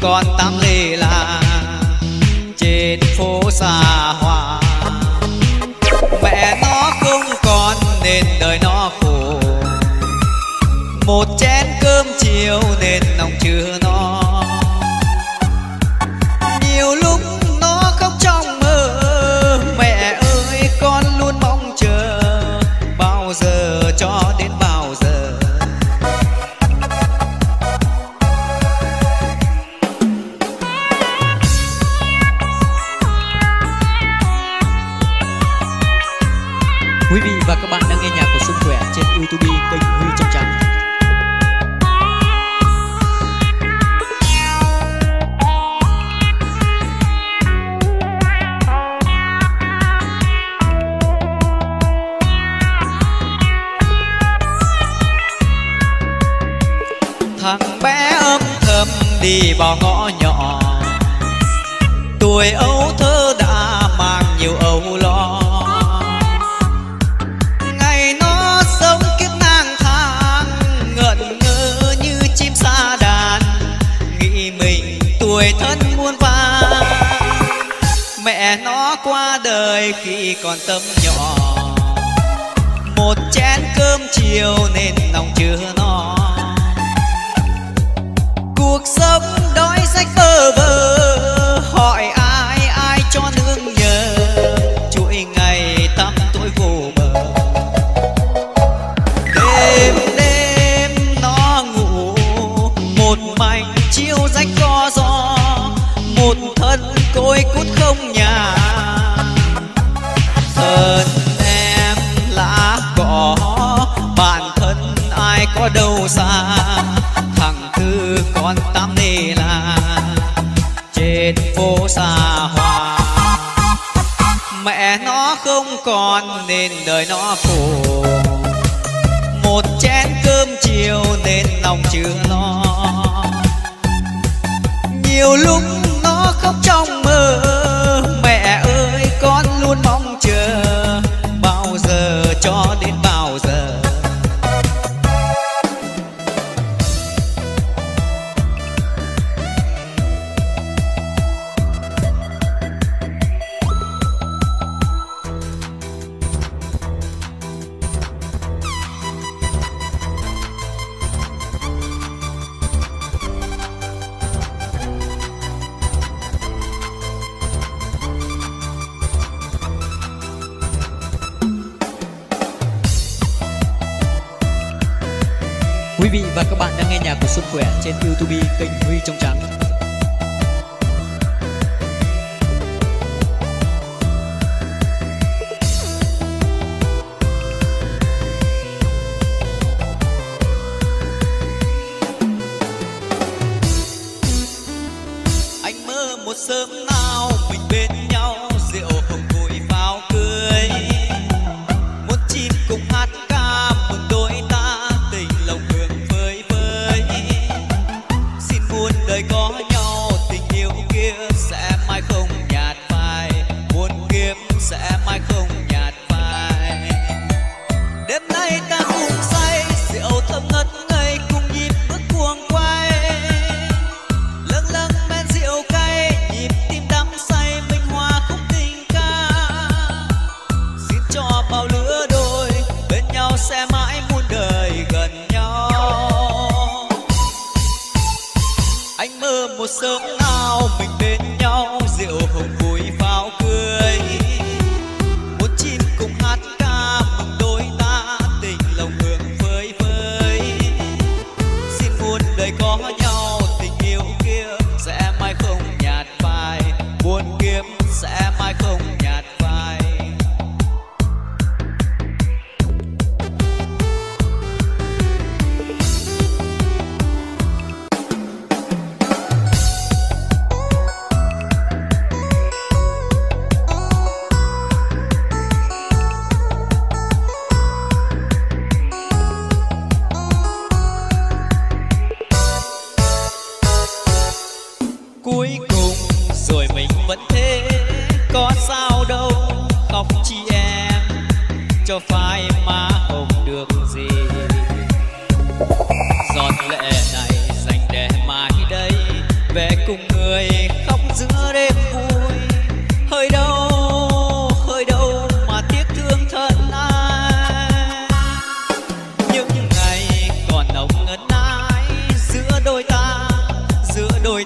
con tám lê là trên phố xa hoa mẹ nó không còn nên đời nó khổ. Một chén cơm chiều nên nòng chưa chiêu rách co gió một thân côi cút không nhà. Thân em lá cỏ bạn thân ai có đâu xa, thằng tư con tam nề là trên phố xa hoa. Mẹ nó không còn nên đời nó khổ. Một chén cơm chiều nên lòng chưa lo nhiều lúc nó khóc trong mơ. Mẹ ơi con luôn mong to be kênh Huy trong 哥。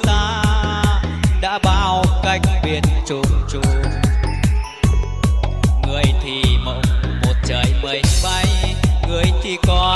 ta đã bao cách biệt trùng trùng người thì mộng, một trời mây bay, người thì còn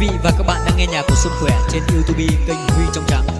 Quý vị và các bạn đang nghe nhạc của Xuân Khỏe trên YouTube kênh Huy Trong Trắng.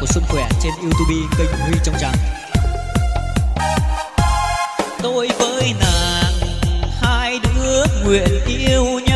của Xuân Khỏe trên YouTube kênh Huy Trong Trắng. Tôi với nàng, hai đứa nguyện yêu nhau.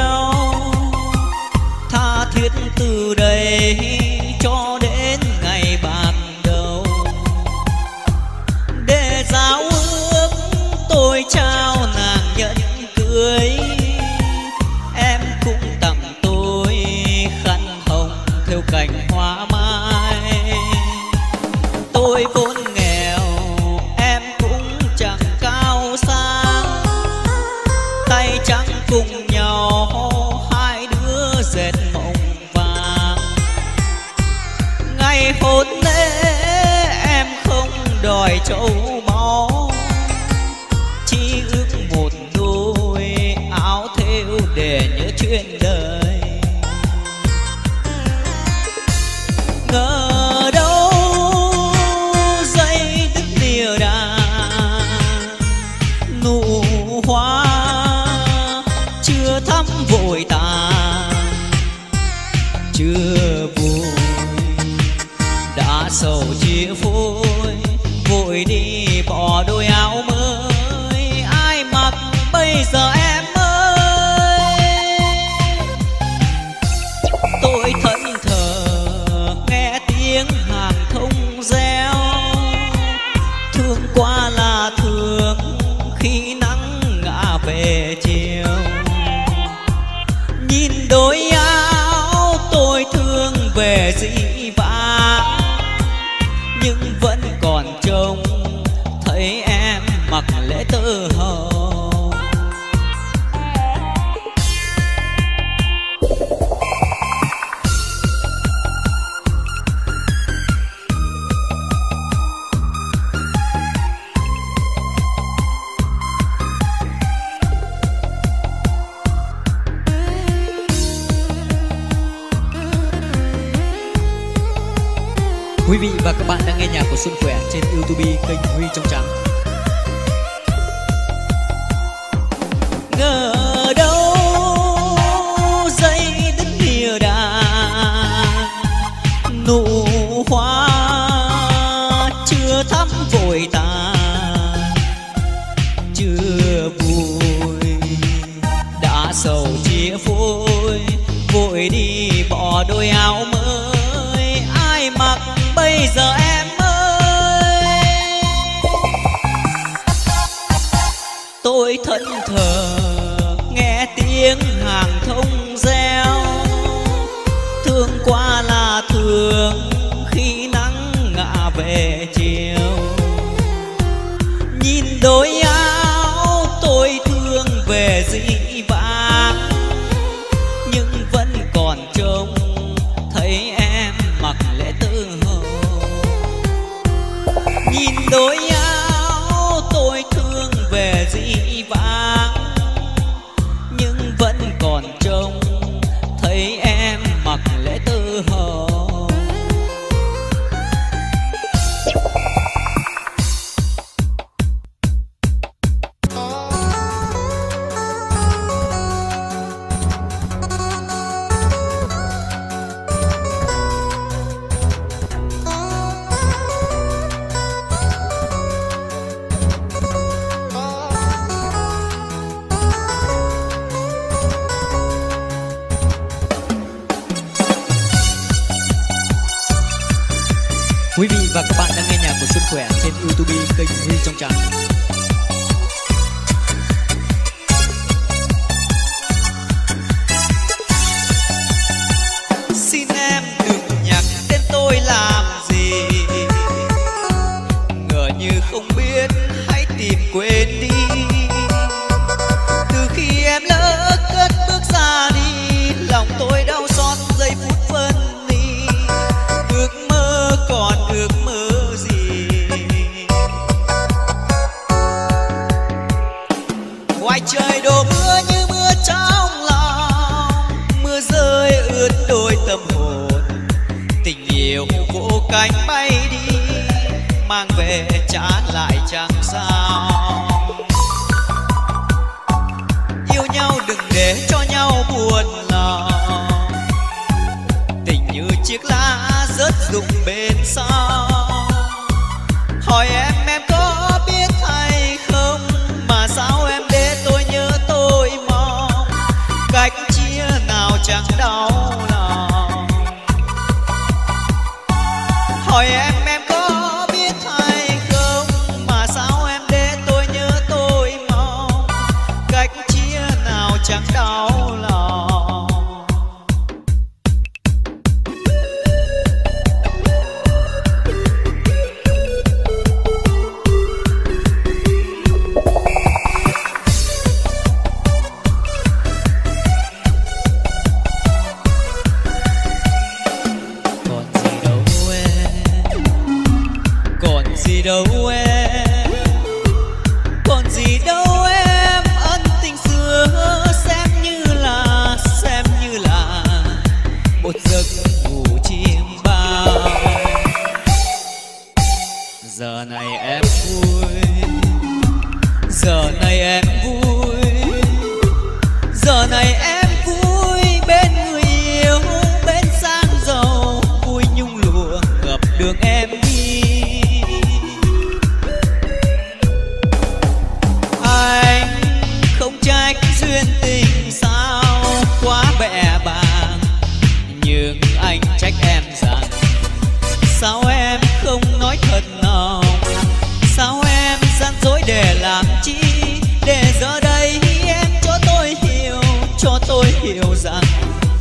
buồn lòng, tình như chiếc lá rớt rụng bên xa hiểu rằng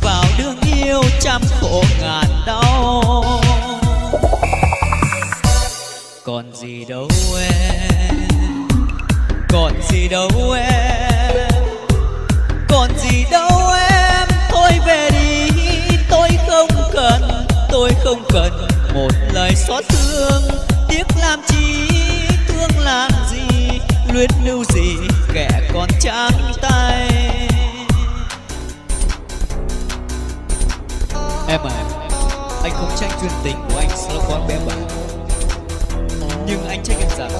vào đường yêu trăm khổ ngàn đau. Còn gì đâu em, còn gì đâu em, còn gì đâu em. Thôi về đi, tôi không cần, tôi không cần một lời xót thương. Tiếc làm chi, thương làm gì, luyến lưu gì, kẻ còn trắng tay. Em à Anh không trách chuyên tình của anh sẽ quá bé bả Nhưng anh trách em rằng,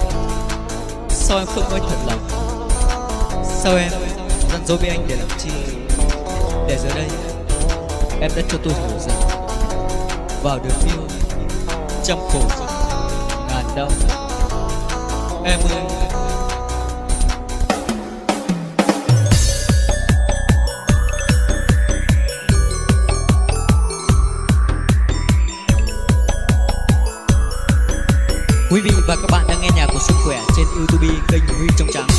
Sao em không nói thật lòng? Sao em Dặn dối với anh để làm chi? Để giờ đây, Em đã cho tôi hiểu rằng, Vào đường yêu Trăm khổ Ngàn đau. Em ơi 可以勇于挣扎。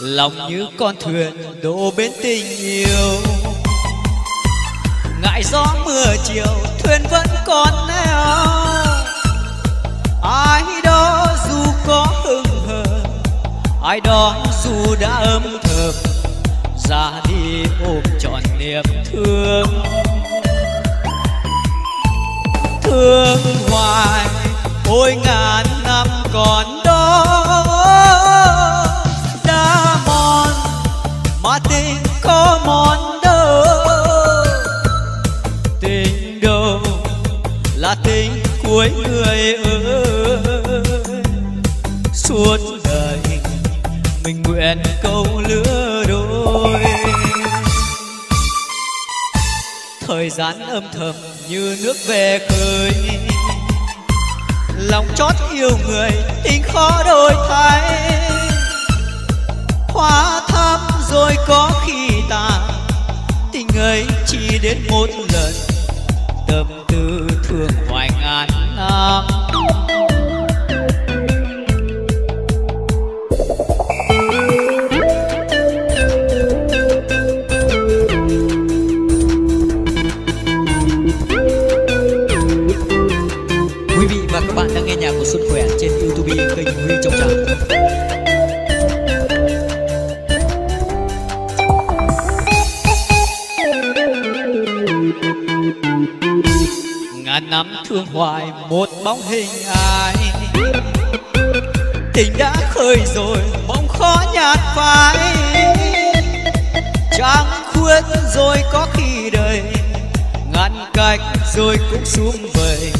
Lòng như con thuyền đổ bên tình yêu. Ngại gió mưa chiều, thuyền vẫn còn neo ai đó dù có hững hờ, ai đó dù đã ấm thầm ra đi ôm trọn niềm thương. Thương hoài, ôi ngàn năm còn đó. Có món đâu tình đầu là tình cuối người ơi. Suốt đời mình nguyện câu lứa đôi. Thời gian âm thầm như nước về khơi. Lòng chót yêu người tình khó đổi thay. Hoa thắm rồi có khi ta tình ấy chỉ đến một lần tâm tư thương hoài ngàn năm Quý vị và các bạn đang nghe nhạc của Xuân Khỏe trên YouTube, kênh Huy Trọng Trắng. Năm thương hoài, một bóng hình ai tình đã khơi rồi bóng khó nhạt phai. Trăng khuyết rồi có khi đời, ngăn cách rồi cũng xuống vời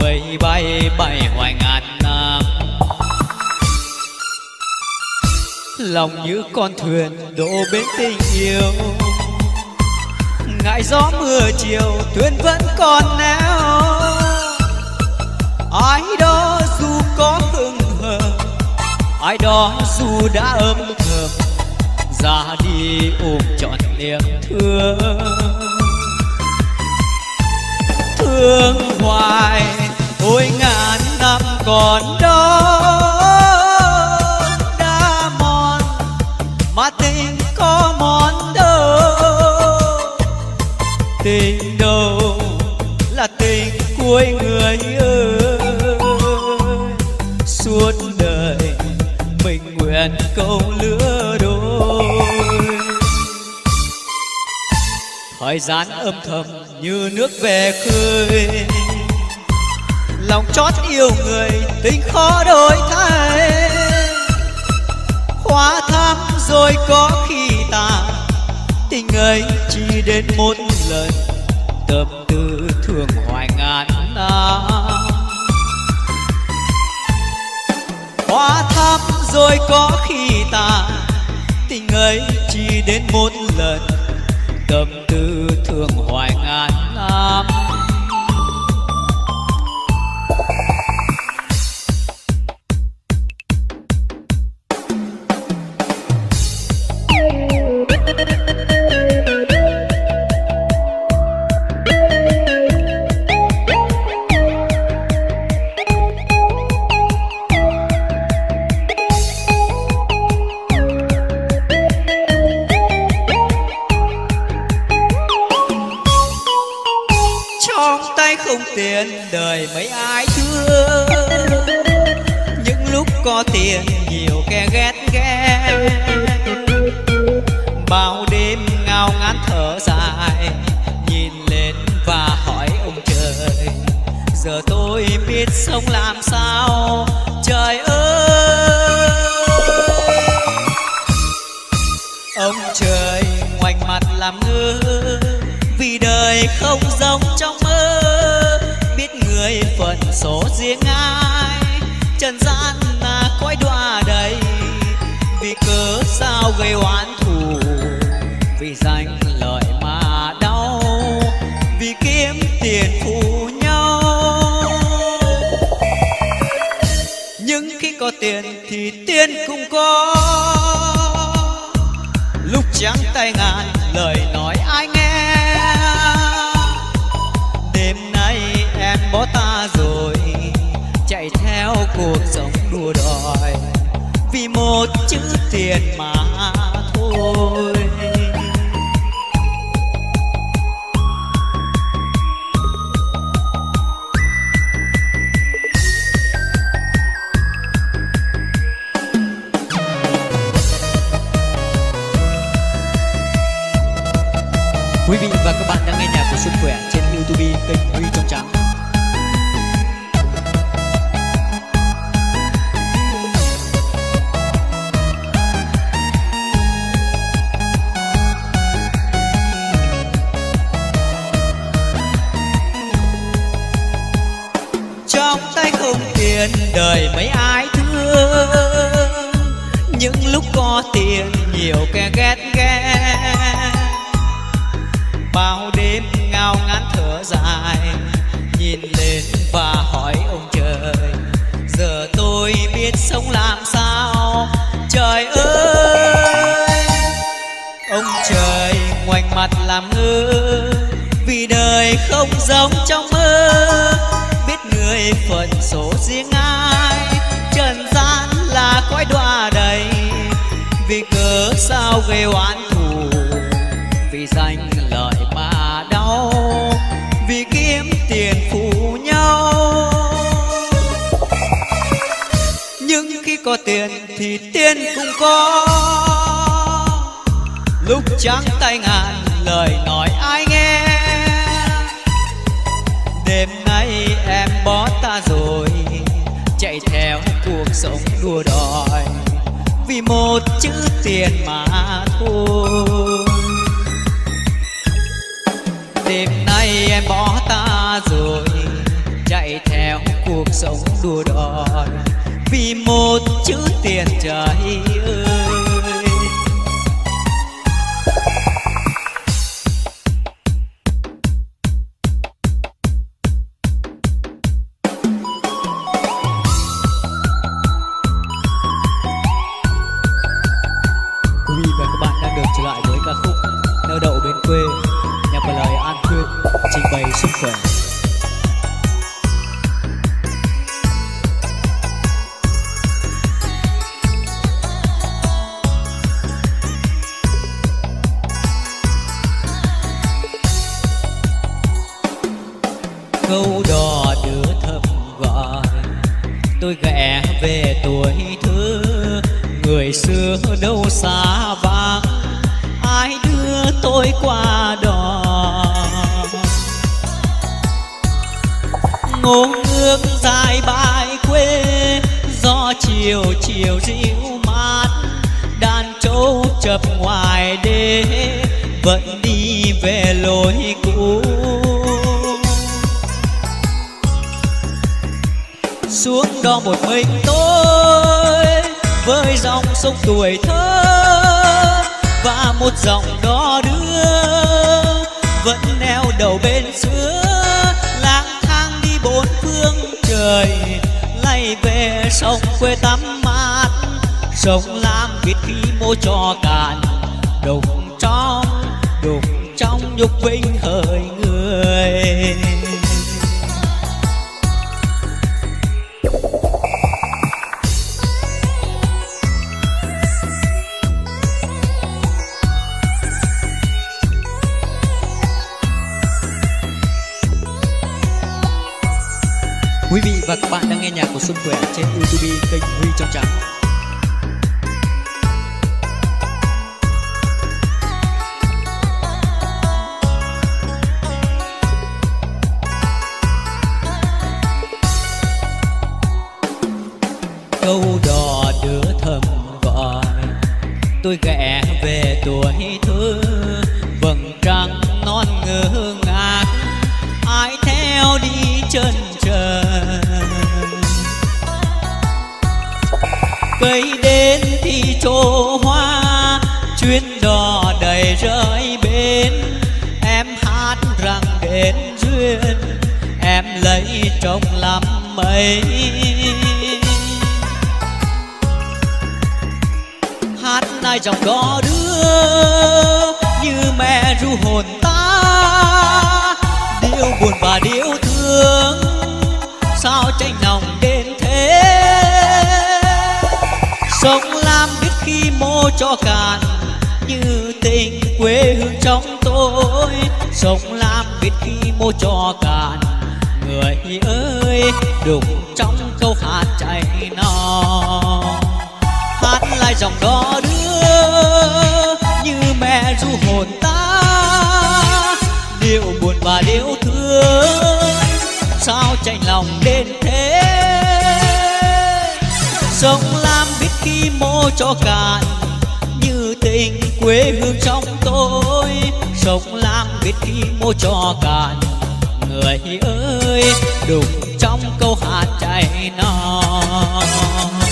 mây bay bay hoài ngàn năm. Lòng như con thuyền đổ bên tình yêu. Ngại gió mưa chiều, thuyền vẫn còn neo ai đó dù có hững hờ, ai đó dù đã ấm thầm, ra đi ôm trọn niềm thương. Thương hoài, ôi ngàn năm còn đó, đã mòn, mà tình có mòn đâu tình đâu câu lứa đôi. Thời gian âm thầm như nước về khơi. Lòng chót yêu người tình khó đổi thay. Hoa thắm rồi có khi tàn tình ấy chỉ đến một lần. Tâm tư thương hoài ngàn năm. Hoa thắm rồi có khi ta tình ấy chỉ đến một lần tâm tư thương hoài Quý vị và các bạn đang nghe nhạc của Xuân Khỏe trên YouTube, kênh Huy Trong Trắng. trong tay không tiền đời mấy ai thương, những lúc có tiền nhiều kẻ ghét ngao ngán thở dài, nhìn lên và hỏi ông trời, giờ tôi biết sống làm sao? Trời ơi! Ông trời ngoảnh mặt làm ngơ, vì đời không giống trong mơ, biết người phận số riêng ai, trần gian là cõi đọa đầy. Vì cớ sao gây oán thì tiền cũng có. Lúc trắng tay ngàn lời nói ai nghe. Đêm nay em bỏ ta rồi, chạy theo cuộc sống đua đòi. Vì một chữ tiền mà thôi. Đêm nay em bỏ ta rồi, chạy theo cuộc sống đua đòi một chữ tiền trời Quý vị và các bạn đang nghe nhạc của Xuân Khỏe trên YouTube, kênh Huy Trong Trắng. chỗ hoa, chuyến đò đầy rơi bến. Em hát rằng đến duyên, em lấy chồng làm mây. Hát nay dòng đó đưa, như mẹ ru hồn ta. Điêu buồn và đi cho cạn. Như tình quê hương trong tôi, sống làm biết khi mô cho cạn. Người ơi đục trong câu hát chạy nó hát lại dòng đó đưa, như mẹ ru hồn ta. Điệu buồn và điệu thương, sao chạy lòng đến thế? Sống làm biết khi mô cho cạn tình quê hương trong tôi. Sông làm biết khi mô cho cạn người ơi đục trong câu hát chạy non.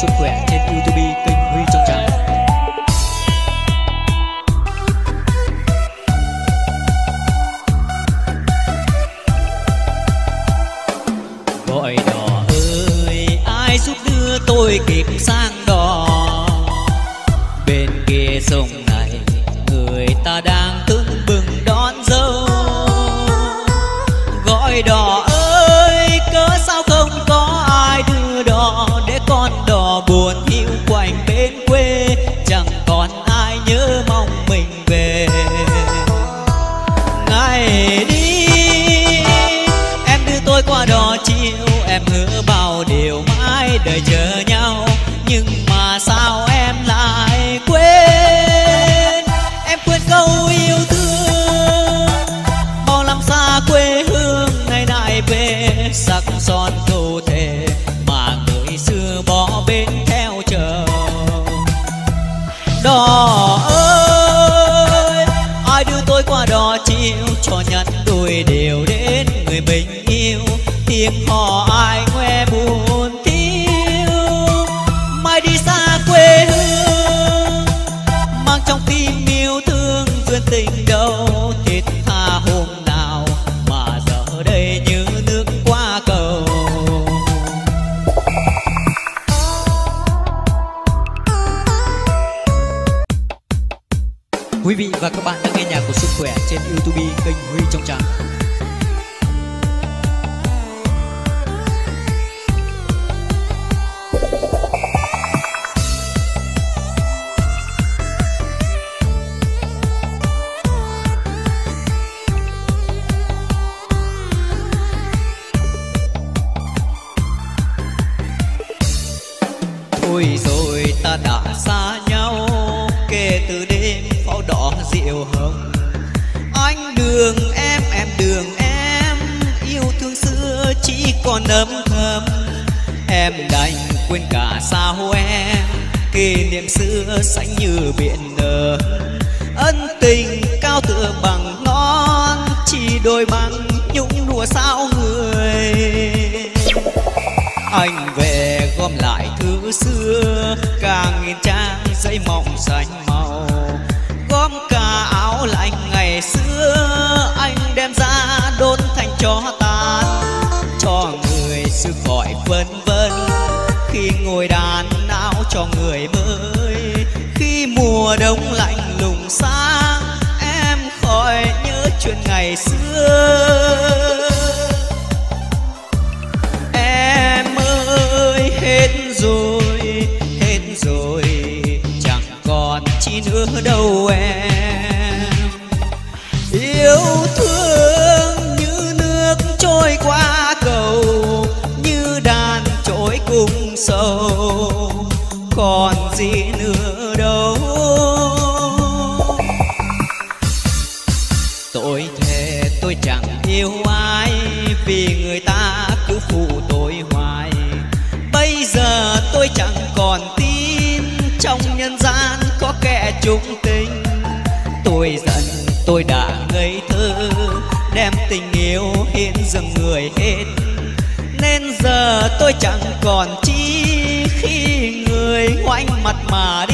Square. வார்த்தை chi nữa đâu em? Yêu thương như nước trôi qua cầu, như đàn trỗi cùng sầu. nổi giận, tôi đã ngây thơ, đem tình yêu hiến dâng người hết. Nên giờ tôi chẳng còn chi khi người ngoảnh mặt mà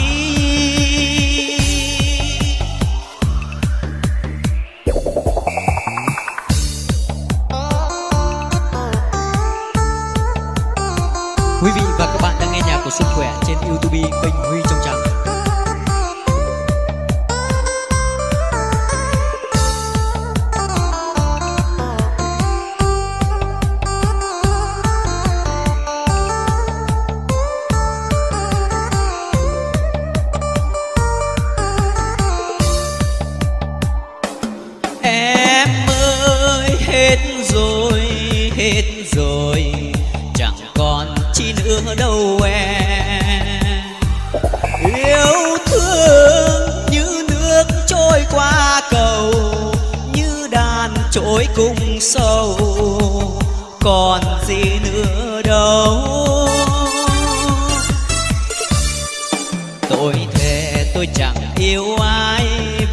tôi chẳng yêu ai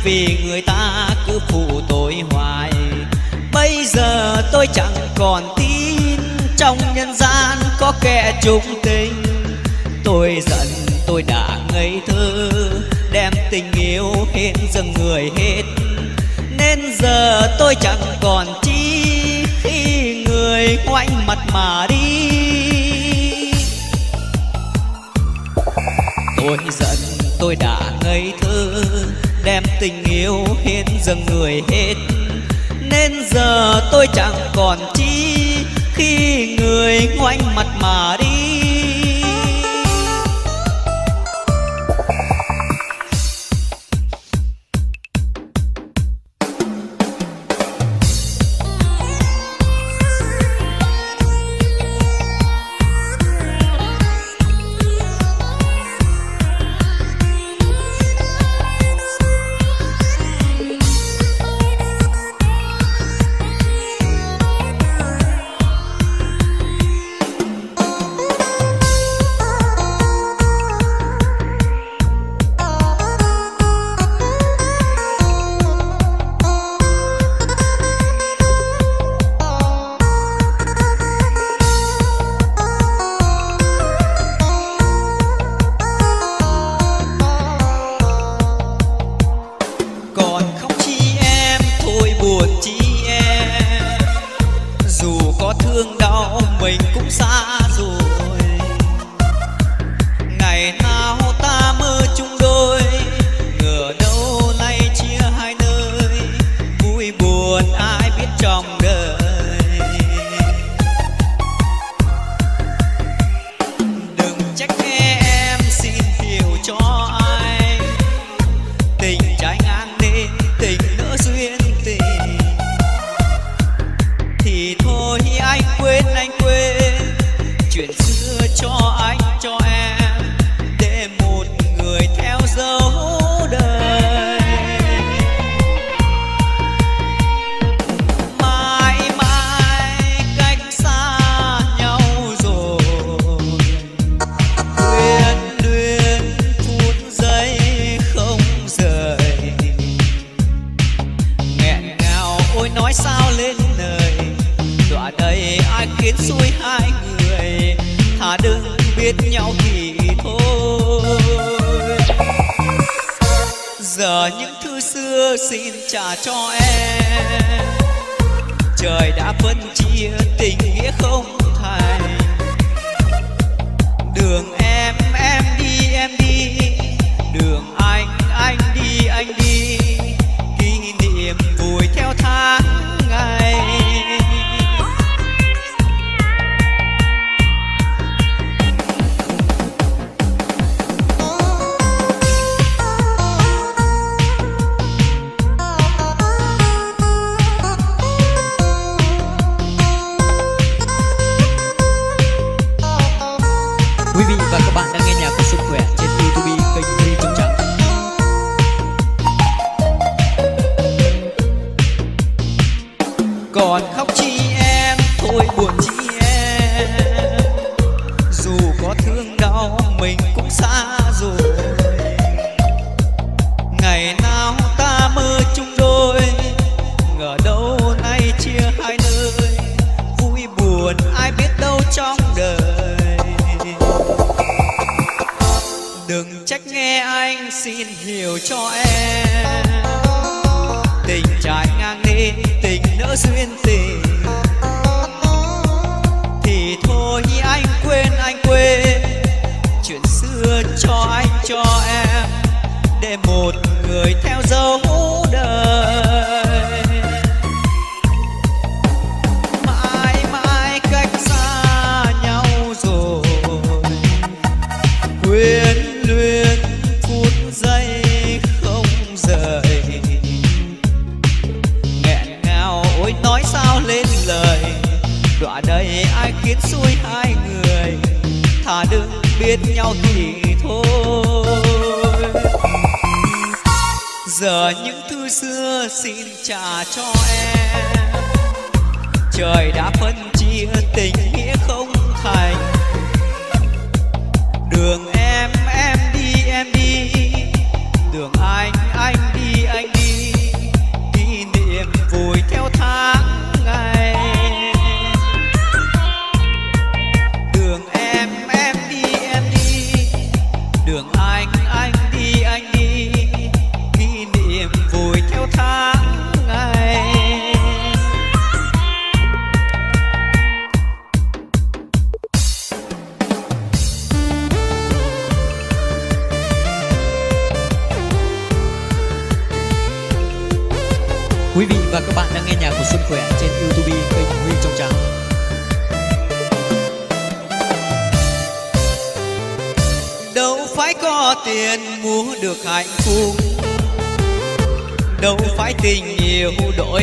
vì người ta cứ phụ tôi hoài. Bây giờ tôi chẳng còn tin trong nhân gian có kẻ trung tình. Tôi giận tôi đã ngây thơ, đem tình yêu hết dâng người hết. Nên giờ tôi chẳng còn chi khi người ngoảnh mặt mà đi. Tôi giận tôi đã tình yêu hết dâng người hết. Nên giờ tôi chẳng còn chi khi người ngoảnh mặt mà đi.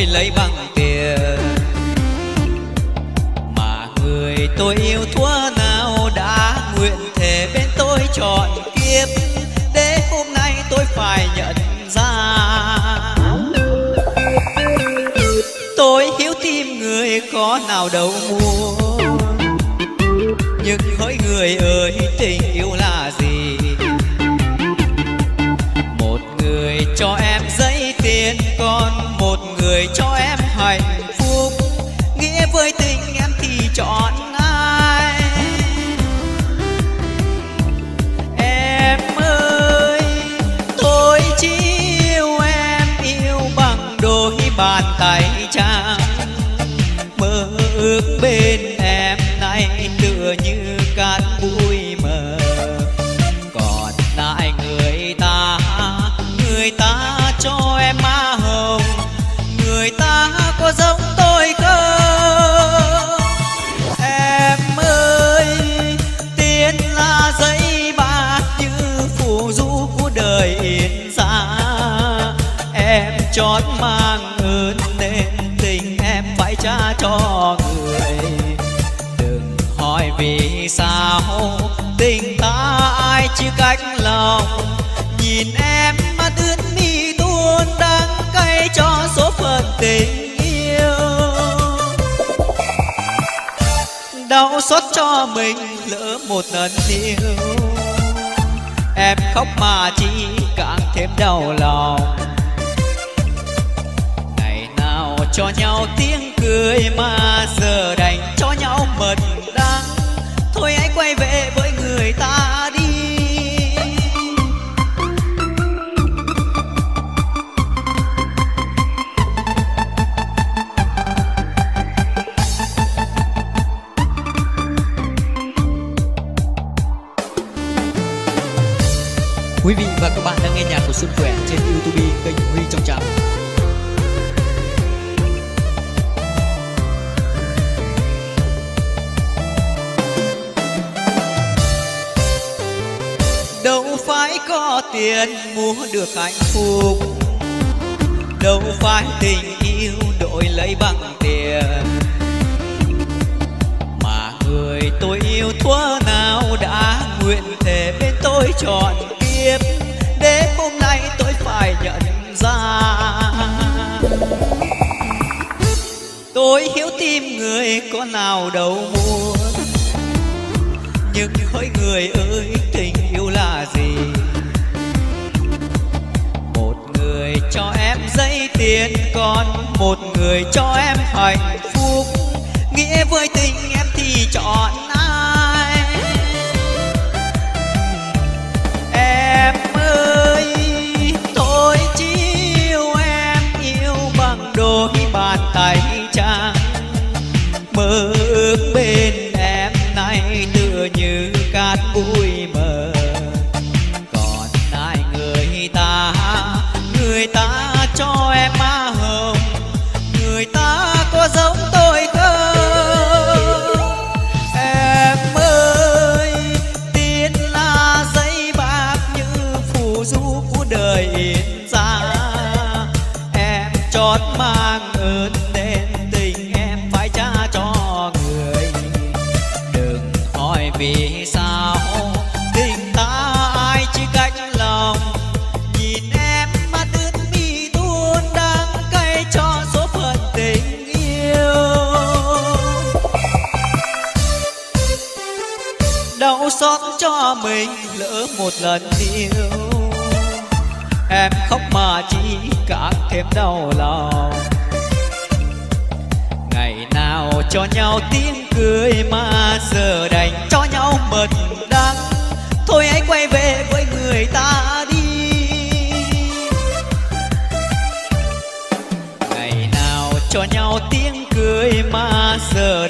Đổi lấy bằng trót chót mang ơn nên tình em phải trả cho người. Đừng hỏi vì sao tình ta ai chia cách lòng. Nhìn em mà ướt mi tuôn đắng cay cho số phận tình yêu. Đau xót cho mình lỡ một lần yêu em khóc mà chỉ càng thêm đau lòng. Cho nhau tiếng cười mà giờ đành cho nhau mật đắng thôi hãy quay về với người ta đi Quý vị và các bạn đang nghe nhạc của Xuân Khỏe trên YouTube, kênh Huy Trong Trắng. Có mua được hạnh phúc. Đâu phải tình yêu đổi lấy bằng tiền, mà người tôi yêu thua nào đã nguyện thề bên tôi trọn kiếp. Để hôm nay tôi phải nhận ra, tôi hiểu tim người có nào đâu muốn. Nhưng hỡi người ơi, tình yêu là gì? Cho em giấy tiền, còn một người cho em hạnh phúc. Nghĩa với tình em thì chọn lần yêu. Em khóc mà chỉ càng thêm đau lòng. Ngày nào cho nhau tiếng cười mà giờ đành cho nhau mật đắng. Thôi hãy quay về với người ta đi. Ngày nào cho nhau tiếng cười mà giờ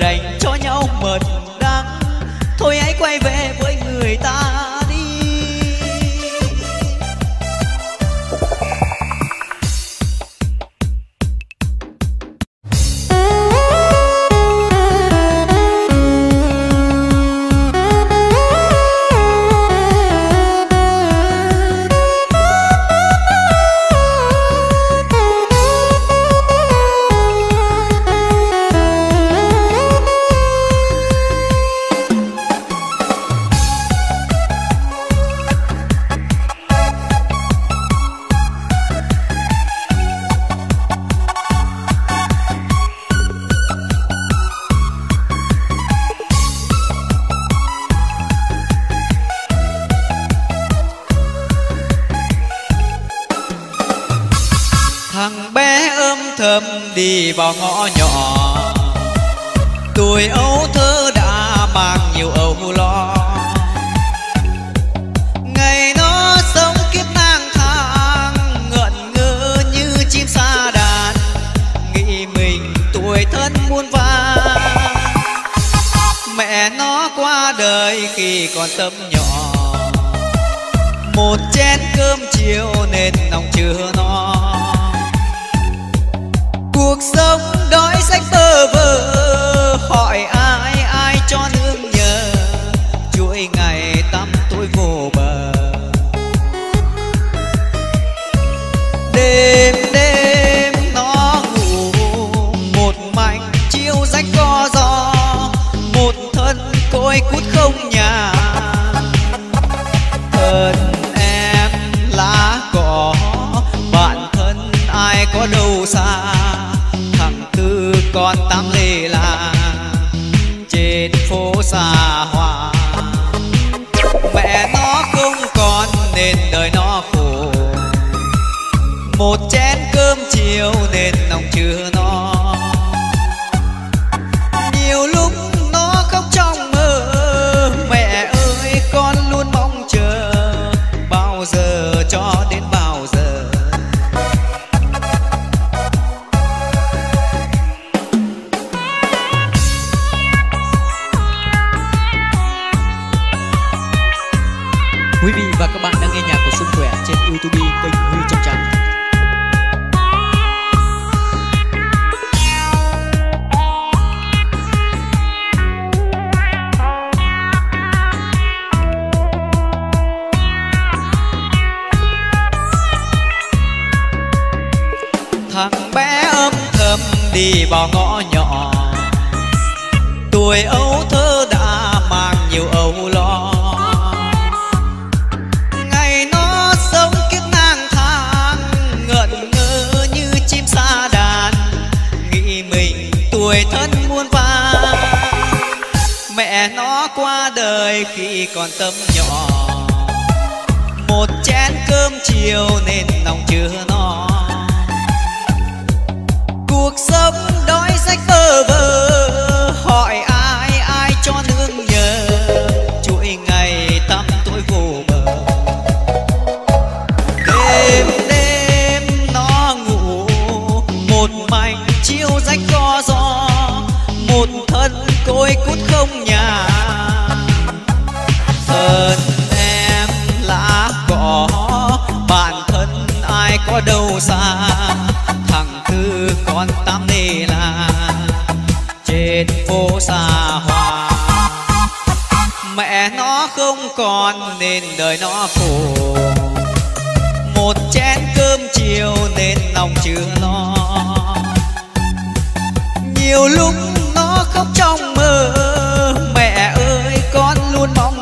có đâu xa, thằng tư con tám lê là trên phố xa hoa. Mẹ nó không còn nên đời nó khổ. Một chén cơm chiều nên một mảnh chiêu rách co gió một thân côi cút không nhà. Thân em lá cỏ bạn thân ai có đâu xa, thằng tư con tám đi là trên phố xa hoa. Mẹ nó không còn nên đời nó khổ. Một chén cơm chiều nên lòng chưa lo nhiều lúc nó khóc trong mơ. Mẹ ơi con luôn mong